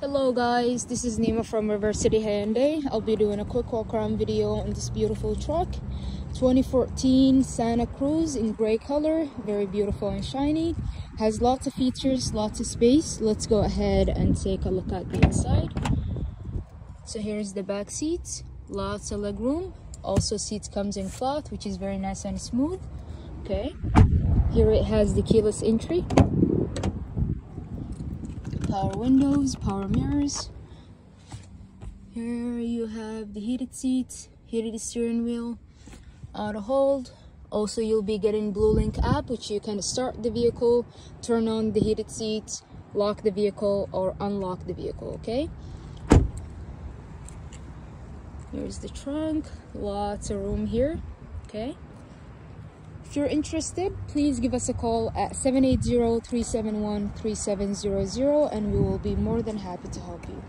Hello guys, this is Nima from River City Hyundai. I'll be doing a quick walk around video on this beautiful truck. 2014 Santa Cruz in gray color, very beautiful and shiny. Has lots of features, lots of space. Let's go ahead and take a look at the inside. So here's the back seats, lots of leg room. Also seats comes in cloth, which is very nice and smooth. Okay, here it has the keyless entry power windows, power mirrors. Here you have the heated seats, heated steering wheel, auto hold. Also, you'll be getting BlueLink app, which you can start the vehicle, turn on the heated seats, lock the vehicle, or unlock the vehicle, okay? Here's the trunk, lots of room here, okay? If you're interested, please give us a call at 780-371-3700 and we will be more than happy to help you.